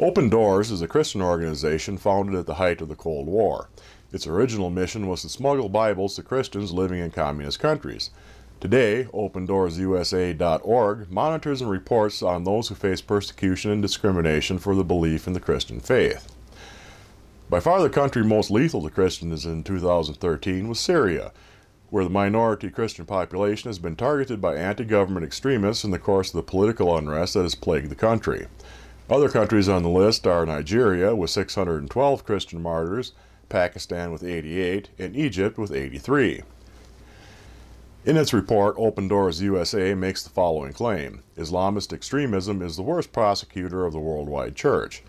Open Doors is a Christian organization founded at the height of the Cold War. Its original mission was to smuggle Bibles to Christians living in communist countries. Today, OpenDoorsUSA.org monitors and reports on those who face persecution and discrimination for the belief in the Christian faith. By far the country most lethal to Christians in 2013 was Syria, where the minority Christian population has been targeted by anti-government extremists in the course of the political unrest that has plagued the country. Other countries on the list are Nigeria with 612 Christian martyrs, Pakistan with 88, and Egypt with 83. In its report, Open Doors USA makes the following claim Islamist extremism is the worst prosecutor of the worldwide church.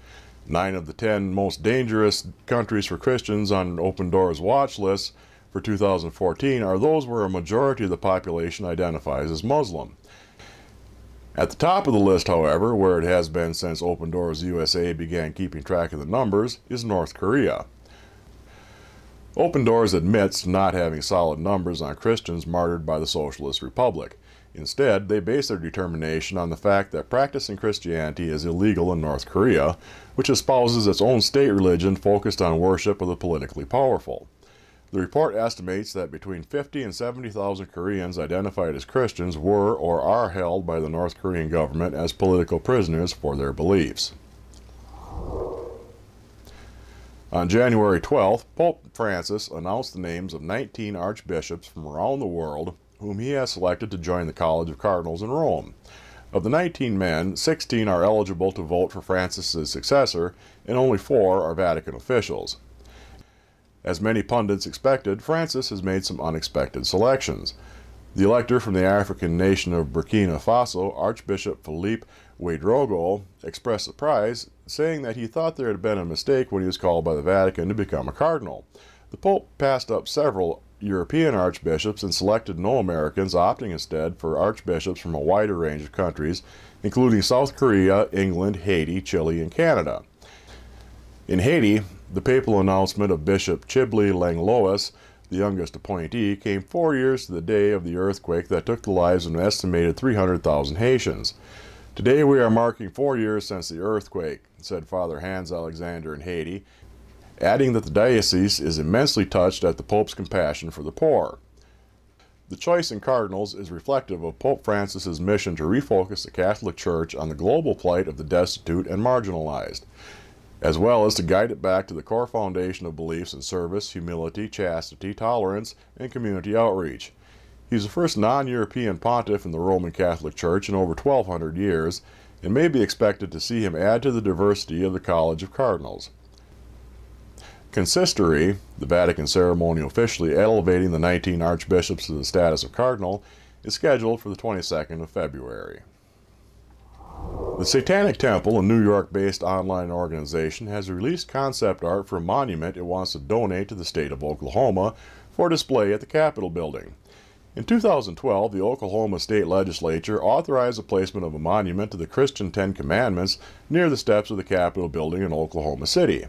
Nine of the ten most dangerous countries for Christians on Open Doors watch lists for 2014 are those where a majority of the population identifies as Muslim. At the top of the list, however, where it has been since Open Doors USA began keeping track of the numbers, is North Korea. Open Doors admits not having solid numbers on Christians martyred by the Socialist Republic. Instead, they base their determination on the fact that practicing Christianity is illegal in North Korea, which espouses its own state religion focused on worship of the politically powerful. The report estimates that between 50 and 70,000 Koreans identified as Christians were or are held by the North Korean government as political prisoners for their beliefs. On January 12th, Pope Francis announced the names of 19 archbishops from around the world whom he has selected to join the College of Cardinals in Rome. Of the 19 men, 16 are eligible to vote for Francis's successor, and only four are Vatican officials. As many pundits expected, Francis has made some unexpected selections. The elector from the African nation of Burkina Faso, Archbishop Philippe Ouedraogo, expressed surprise, saying that he thought there had been a mistake when he was called by the Vatican to become a cardinal. The Pope passed up several European archbishops and selected no Americans, opting instead for archbishops from a wider range of countries, including South Korea, England, Haiti, Chile, and Canada. In Haiti, the papal announcement of Bishop Chibly Langlois, the youngest appointee, came four years to the day of the earthquake that took the lives of an estimated 300,000 Haitians. Today we are marking four years since the earthquake, said Father Hans Alexander in Haiti, adding that the diocese is immensely touched at the Pope's compassion for the poor. The choice in cardinals is reflective of Pope Francis's mission to refocus the Catholic Church on the global plight of the destitute and marginalized, as well as to guide it back to the core foundation of beliefs in service, humility, chastity, tolerance, and community outreach. He He's the first non-European pontiff in the Roman Catholic Church in over 1200 years, and may be expected to see him add to the diversity of the College of Cardinals. Consistory, the Vatican ceremony officially elevating the 19 archbishops to the status of cardinal, is scheduled for the 22nd of February. The Satanic Temple, a New York-based online organization, has released concept art for a monument it wants to donate to the state of Oklahoma for display at the Capitol building. In 2012, the Oklahoma State Legislature authorized the placement of a monument to the Christian Ten Commandments near the steps of the Capitol building in Oklahoma City.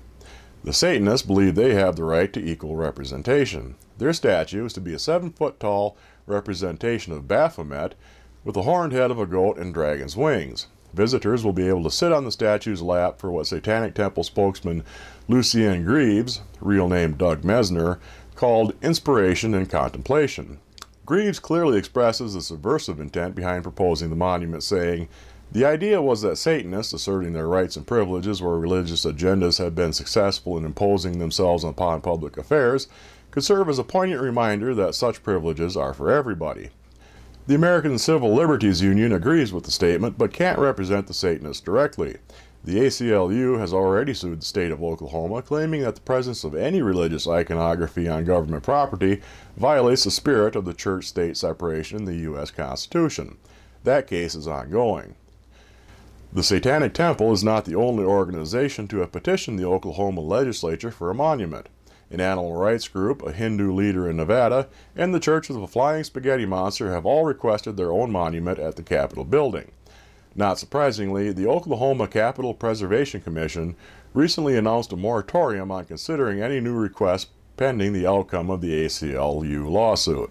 The Satanists believe they have the right to equal representation. Their statue is to be a seven foot tall representation of Baphomet with the horned head of a goat and dragon's wings. Visitors will be able to sit on the statue's lap for what Satanic Temple spokesman Lucien Greaves, real name Doug Mesner, called inspiration and contemplation. Greaves clearly expresses the subversive intent behind proposing the monument, saying, the idea was that Satanists, asserting their rights and privileges where religious agendas had been successful in imposing themselves upon public affairs, could serve as a poignant reminder that such privileges are for everybody. The American Civil Liberties Union agrees with the statement but can't represent the Satanists directly. The ACLU has already sued the state of Oklahoma, claiming that the presence of any religious iconography on government property violates the spirit of the church state separation in the U.S. Constitution. That case is ongoing. The Satanic Temple is not the only organization to have petitioned the Oklahoma legislature for a monument. An animal rights group, a Hindu leader in Nevada, and the Church of the Flying Spaghetti Monster have all requested their own monument at the Capitol building. Not surprisingly, the Oklahoma Capitol Preservation Commission recently announced a moratorium on considering any new requests pending the outcome of the ACLU lawsuit.